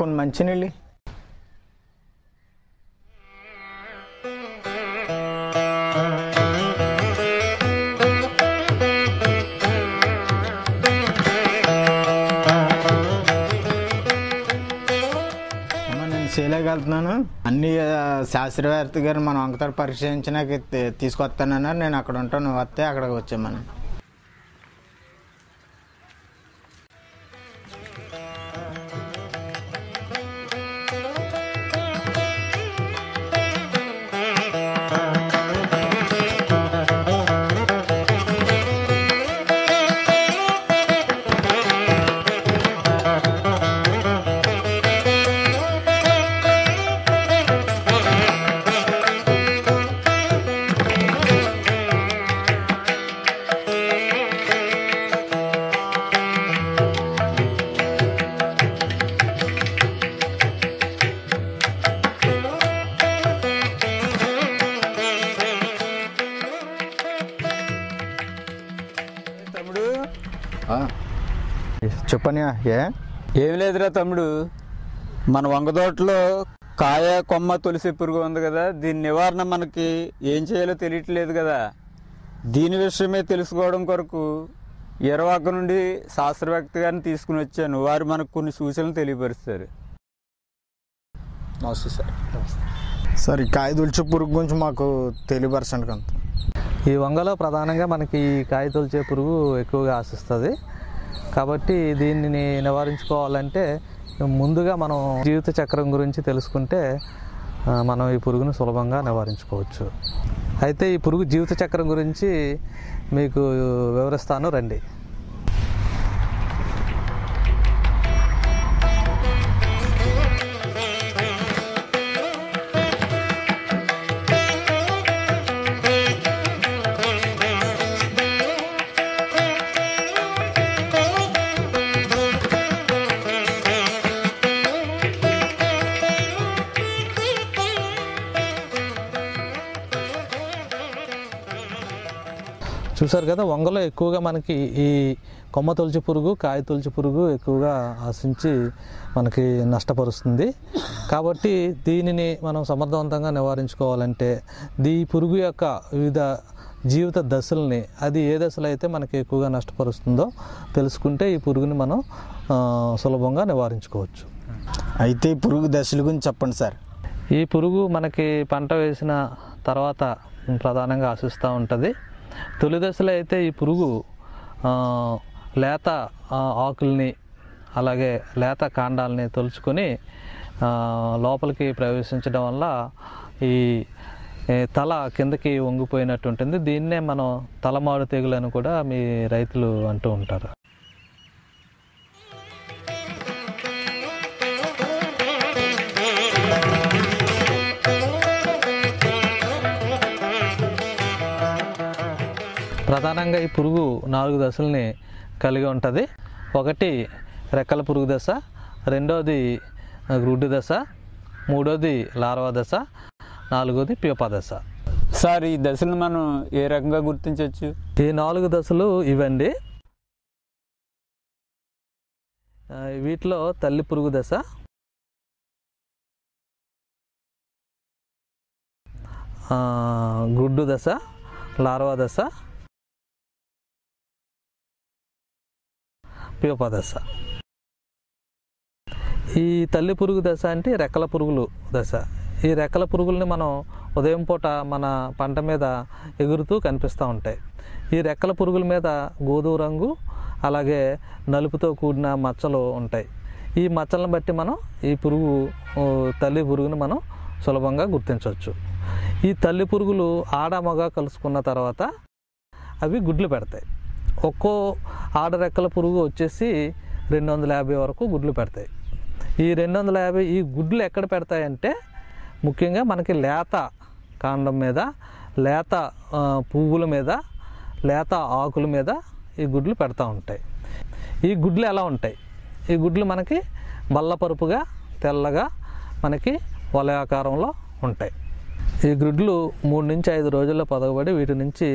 కొన్ని మంచినీళ్ళు అమ్మ నేను వెళ్తున్నాను అన్ని శాస్త్రవేత్త గారు మనం వంకతోట పరిశీలించినాక తీసుకొస్తానన్నారు. నేను అక్కడ ఉంటాను. నువ్వు వస్తే అక్కడికి వచ్చామని చెప్పని ఏ? ఏం లేదురా తమ్ముడు. మన వంగదోటలో కాయ కొమ్మ తులసి పురుగు ఉంది కదా దీని నివారణ మనకి ఏం చేయాలో తెలియట్లేదు కదా. దీని విషయమే తెలుసుకోవడం కొరకు ఎరవాక నుండి శాస్త్రవేత్త గారిని తీసుకుని వచ్చాను. వారు మనకు కొన్ని సూచనలు తెలియపరుస్తారు. నమస్తే సార్. సార్ ఈ కాయ దుల్చి పురుగు గురించి మాకు తెలియపరచండి కొంత. ఈ వంగలో ప్రధానంగా మనకి ఈ కాయ తొలిచే పురుగు ఎక్కువగా ఆశిస్తుంది. కాబట్టి దీనిని నివారించుకోవాలంటే ముందుగా మనం జీవిత చక్రం గురించి తెలుసుకుంటే మనం ఈ పురుగును సులభంగా నివారించుకోవచ్చు. అయితే ఈ పురుగు జీవిత చక్రం గురించి మీకు వివరిస్తాను. రండి. చూసారు కదా వంగలో ఎక్కువగా మనకి ఈ కొమ్మ తొలిచి పురుగు కాయ తొలిచి పురుగు ఎక్కువగా ఆశించి మనకి నష్టపరుస్తుంది. కాబట్టి దీనిని మనం సమర్థవంతంగా నివారించుకోవాలంటే ఈ పురుగు యొక్క వివిధ జీవిత దశల్ని అది ఏ దశలో అయితే మనకి ఎక్కువగా నష్టపరుస్తుందో తెలుసుకుంటే ఈ పురుగుని మనం సులభంగా నివారించుకోవచ్చు. అయితే ఈ పురుగు దశల గురించి చెప్పండి సార్. ఈ పురుగు మనకి పంట వేసిన తర్వాత ప్రధానంగా ఆశిస్తూ ఉంటుంది. తొలి దశలో అయితే ఈ పురుగు లేత ఆకుల్ని అలాగే లేత కాండాలని తొలుచుకొని లోపలికి ప్రవేశించడం వల్ల ఈ తల కిందకి వంగిపోయినట్టు ఉంటుంది దీన్నే మనం తలమాడు తెగులు అని కూడా మీ రైతులు అంటూ ఉంటారు. ప్రధానంగా ఈ పురుగు నాలుగు దశల్ని కలిగి ఉంటుంది. ఒకటి రెక్కల పురుగు దశ రెండోది గ్రుడ్డు దశ మూడోది లార్వా దశ నాలుగోది ప్యూపా దశ. సార్ ఈ దశలను మనం ఏ రకంగా గుర్తించవచ్చు ఈ నాలుగు దశలు ఇవండి. వీటిలో తల్లి పురుగు దశ గుడ్డు దశ లార్వా దశ ప్యూపా దశ ఈ తల్లి పురుగు దశ అంటే రెక్కల పురుగులు దశ. ఈ రెక్కల పురుగుల్ని మనం ఉదయం పూట మన పంట మీద ఎగురుతూ కనిపిస్తూ ఉంటాయి. ఈ రెక్కల పురుగుల మీద గోధుమ రంగు అలాగే నలుపుతో కూడిన మచ్చలు ఉంటాయి. ఈ మచ్చలను బట్టి మనం ఈ పురుగు తల్లి పురుగుని మనం సులభంగా గుర్తించవచ్చు. ఈ తల్లి పురుగులు ఆడ మగ కలుసుకున్న తర్వాత అవి గుడ్లు పెడతాయి. ఒక్కో ఆడ రెక్కల పురుగు వచ్చేసి రెండు వందల యాభై వరకు గుడ్లు పెడతాయి. ఈ రెండు వందల యాభై ఈ గుడ్లు ఎక్కడ పెడతాయంటే ముఖ్యంగా మనకి లేత కాండం మీద లేత పువ్వుల మీద లేత ఆకుల మీద ఈ గుడ్లు పెడతా ఉంటాయి. ఈ గుడ్లు ఎలా ఉంటాయి? ఈ గుడ్లు మనకి బల్లపరుపుగా తెల్లగా మనకి వలయాకారంలో ఉంటాయి. ఈ గుడ్లు మూడు నుంచి ఐదు రోజుల్లో పొదగబడి వీటి నుంచి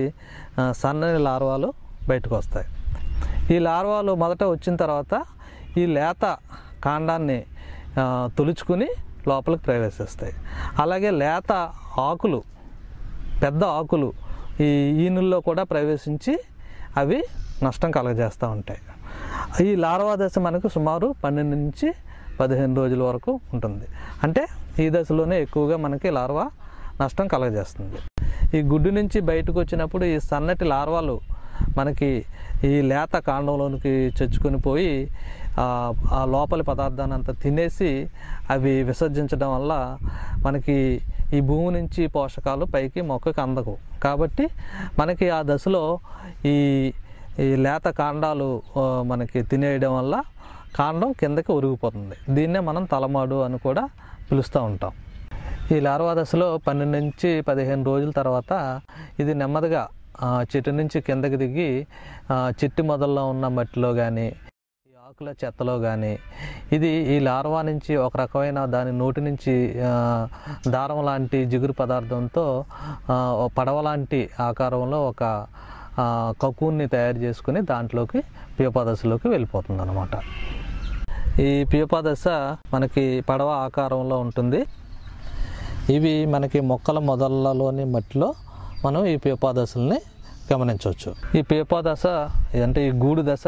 సన్నని లార్వాలు బయటకు వస్తాయి ఈ లార్వాలు మొదట వచ్చిన తర్వాత ఈ లేత కాండాన్ని తొలుచుకుని లోపలికి ప్రవేశిస్తాయి. అలాగే లేత ఆకులు పెద్ద ఆకులు ఈ ఈనుల్లో కూడా ప్రవేశించి అవి నష్టం కలగజేస్తూ ఉంటాయి. ఈ లార్వా దశ మనకు సుమారు పన్నెండు నుంచి పదిహేను రోజుల వరకు ఉంటుంది. అంటే ఈ దశలోనే ఎక్కువగా మనకి లార్వా నష్టం కలగజేస్తుంది. ఈ గుడ్డు నుంచి బయటకు వచ్చినప్పుడు ఈ సన్నటి లార్వాలు మనకి ఈ లేత కాండంలోనికి చచ్చుకొని పోయి ఆ లోపలి పదార్థాన్ని అంతా తినేసి అవి విసర్జించడం వల్ల మనకి ఈ భూమి నుంచి పోషకాలు పైకి మొక్కకి అందకు కాబట్టి మనకి ఆ దశలో ఈ ఈ లేత కాండాలు మనకి తినేయడం వల్ల కాండం కిందకి ఒరిగిపోతుంది. దీన్నే మనం తలమాడు అని కూడా పిలుస్తూ ఉంటాం. ఈ లార్వా దశలో పన్నెండు నుంచి పదిహేను రోజుల తర్వాత ఇది నెమ్మదిగా ఆ, చెట్టు నుంచి కిందకి దిగి చెట్టు మొదల్లో ఉన్న మట్టిలో కానీ ఈ ఆకుల చెత్తలో కానీ ఇది ఈ లార్వా నుంచి ఒక రకమైన దాని నోటి నుంచి దారం లాంటి జిగురు పదార్థంతో పడవ లాంటి ఆకారంలో ఒక కకూన్ని తయారు చేసుకుని దాంట్లోకి ప్యూపాదశలోకి వెళ్ళిపోతుంది అనమాట ఈ ప్యూపాదశ మనకి పడవ ఆకారంలో ఉంటుంది. ఇవి మనకి మొక్కల మొదళ్ళలోని మట్టిలో మనం ఈ పేపాదశల్ని గమనించవచ్చు. ఈ పేపాదశ అంటే ఈ గూడు దశ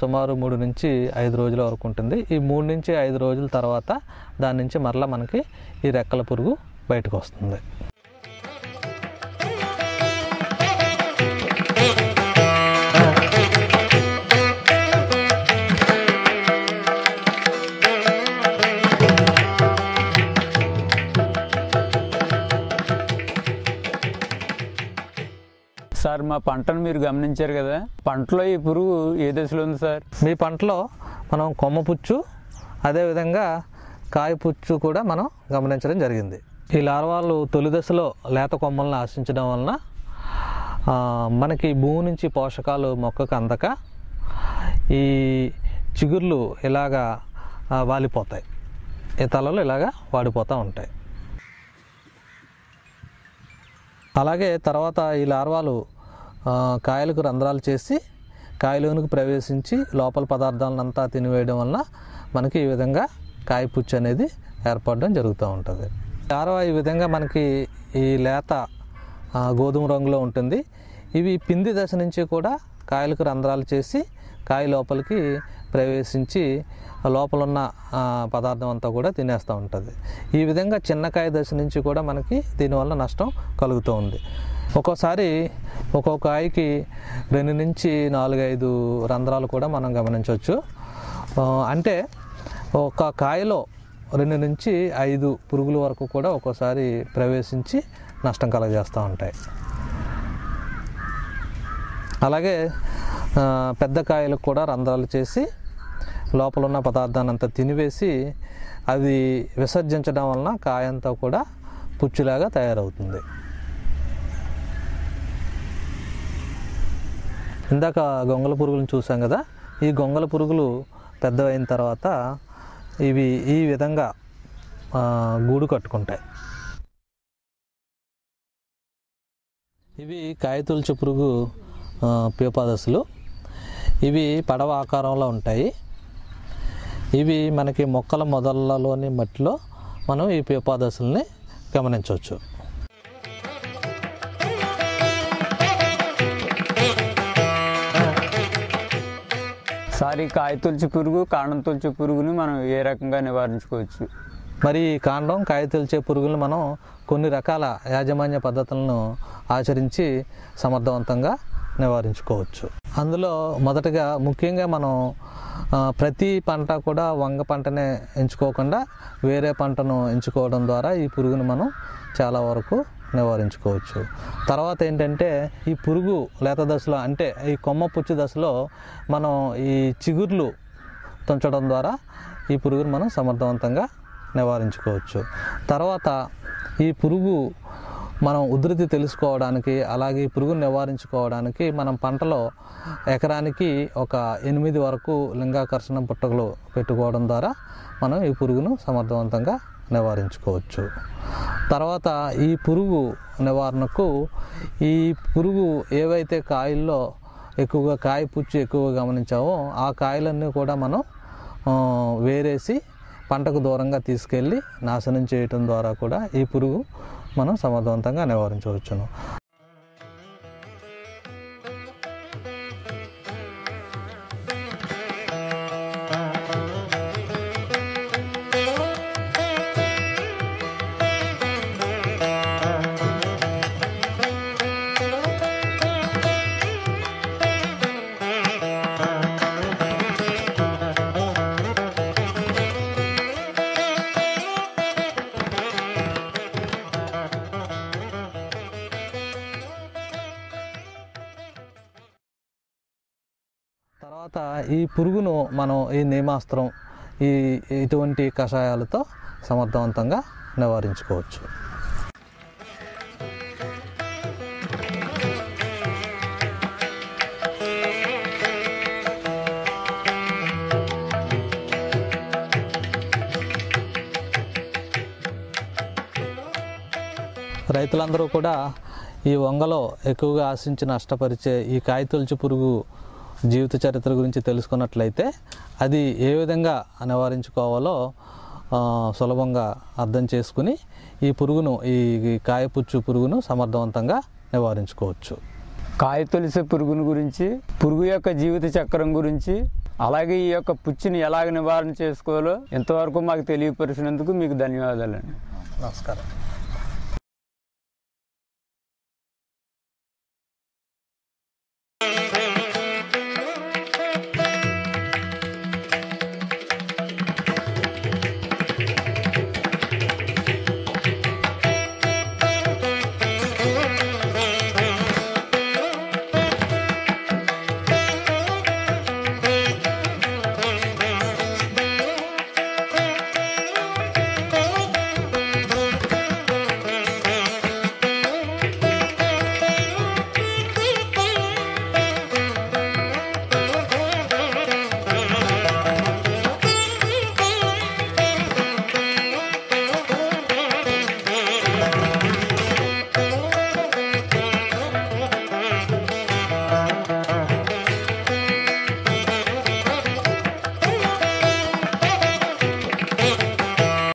సుమారు మూడు నుంచి ఐదు రోజుల వరకు ఉంటుంది. ఈ మూడు నుంచి ఐదు రోజుల తర్వాత దాని నుంచి మరలా మనకి ఈ రెక్కల పురుగు బయటకు వస్తుంది. సార్ మా పంటను మీరు గమనించారు కదా? పంటలో ఈ పురుగు ఏ దశలో ఉంది సార్? మీ పంటలో మనం కొమ్మ పుచ్చు అదేవిధంగా కాయపుచ్చు కూడా మనం గమనించడం జరిగింది. ఈ లార్వాలు తొలి దశలో లేత కొమ్మలను ఆశించడం వలన మనకి భూమి నుంచి పోషకాలు మొక్కకు అందక ఈ చిగుర్లు ఇలాగా వాలిపోతాయి. ఈ తలలు ఇలాగా వాడిపోతూ ఉంటాయి. అలాగే తర్వాత ఈ లార్వాలు కాయలకు రంధ్రాలు చేసి కాయలోనికి ప్రవేశించి లోపల పదార్థాలనంతా తినివేయడం వల్ల మనకి ఈ విధంగా కాయపుచ్చు అనేది ఏర్పడడం జరుగుతూ ఉంటుంది. ఆరవ ఈ విధంగా మనకి ఈ లేత గోధుమ రంగులో ఉంటుంది. ఇవి పిండి దశ నుంచి కూడా కాయలకు రంధ్రాలు చేసి కాయ లోపలికి ప్రవేశించి లోపల ఉన్న పదార్థం అంతా కూడా తినేస్తూ ఉంటుంది. ఈ విధంగా చిన్న కాయ దశ నుంచి కూడా మనకి దీనివల్ల నష్టం కలుగుతూ ఉంది. ఒక్కోసారి ఒక్కొక్క కాయకి రెండు నుంచి నాలుగైదు రంధ్రాలు కూడా మనం గమనించవచ్చు. అంటే ఒక కాయలో రెండు నుంచి ఐదు పురుగుల వరకు కూడా ఒక్కోసారి ప్రవేశించి నష్టం కలగజేస్తూ ఉంటాయి. అలాగే పెద్ద కాయలకు కూడా రంధ్రాలు చేసి లోపల ఉన్న పదార్థాన్ని అంతా తినివేసి అది విసర్జించడం వలన కాయ అంతా కూడా పుచ్చులాగా తయారవుతుంది. ఇందాక గొంగల పురుగులను చూసాం కదా? ఈ గొంగల పురుగులు పెద్దవైన తర్వాత ఇవి ఈ విధంగా గూడు కట్టుకుంటాయి. ఇవి కాయతుల్చు పురుగు పీపాదశలు ఇవి పడవ ఆకారంలో ఉంటాయి. ఇవి మనకి మొక్కల మొదళ్ళలోని మట్టిలో మనం ఈ ప్యూపాదశల్ని గమనించవచ్చు. సారీ కాయ తొలిచి పురుగు కాండం తొలిచి పురుగుని మనం ఏ రకంగా నివారించుకోవచ్చు? మరి ఈ కాండం కాయ తొలిచే పురుగులను మనం కొన్ని రకాల యాజమాన్య పద్ధతులను ఆచరించి సమర్థవంతంగా నివారించుకోవచ్చు. అందులో మొదటగా ముఖ్యంగా మనం ప్రతి పంట కూడా వంగ పంటనే ఎంచుకోకుండా వేరే పంటను ఎంచుకోవడం ద్వారా ఈ పురుగును మనం చాలా వరకు నివారించుకోవచ్చు. తర్వాత ఏంటంటే ఈ పురుగు లేత దశలో అంటే ఈ కొమ్మ పుచ్చు దశలో మనం ఈ చిగుర్లు తుంచడం ద్వారా ఈ పురుగును మనం సమర్థవంతంగా నివారించుకోవచ్చు. తర్వాత ఈ పురుగు మనం ఉధృతి తెలుసుకోవడానికి అలాగే ఈ పురుగును నివారించుకోవడానికి మనం పంటలో ఎకరానికి ఒక ఎనిమిది వరకు లింగాకర్షణ పుట్టకలు పెట్టుకోవడం ద్వారా మనం ఈ పురుగును సమర్థవంతంగా నివారించుకోవచ్చు. తర్వాత ఈ పురుగు నివారణకు ఈ పురుగు ఏవైతే కాయల్లో ఎక్కువగా కాయ పుచ్చు ఎక్కువగా గమనించామో ఆ కాయలన్నీ కూడా మనం వేరేసి పంటకు దూరంగా తీసుకెళ్ళి నాశనం చేయటం ద్వారా కూడా ఈ పురుగు మనం సమర్థవంతంగా నివారించవచ్చును. తర్వాత ఈ పురుగును మనం ఈ నేమాస్త్రం ఈ ఇటువంటి కషాయాలతో సమర్థవంతంగా నివారించుకోవచ్చు. రైతులందరూ కూడా ఈ వంగలో ఎక్కువగా ఆశించి నష్టపరిచే ఈ కాయతొలుచు పురుగు జీవిత చరిత్ర గురించి తెలుసుకున్నట్లయితే అది ఏ విధంగా నివారించుకోవాలో సులభంగా అర్థం చేసుకుని ఈ పురుగును ఈ కాయపుచ్చు పురుగును సమర్థవంతంగా నివారించుకోవచ్చు. కాయ తొలిసే పురుగుని గురించి పురుగు యొక్క జీవిత చక్రం గురించి అలాగే ఈ యొక్క పుచ్చిని ఎలాగ నివారణ చేసుకోవాలో ఇంతవరకు మాకు తెలియపరిచినందుకు మీకు ధన్యవాదాలండి. నమస్కారం.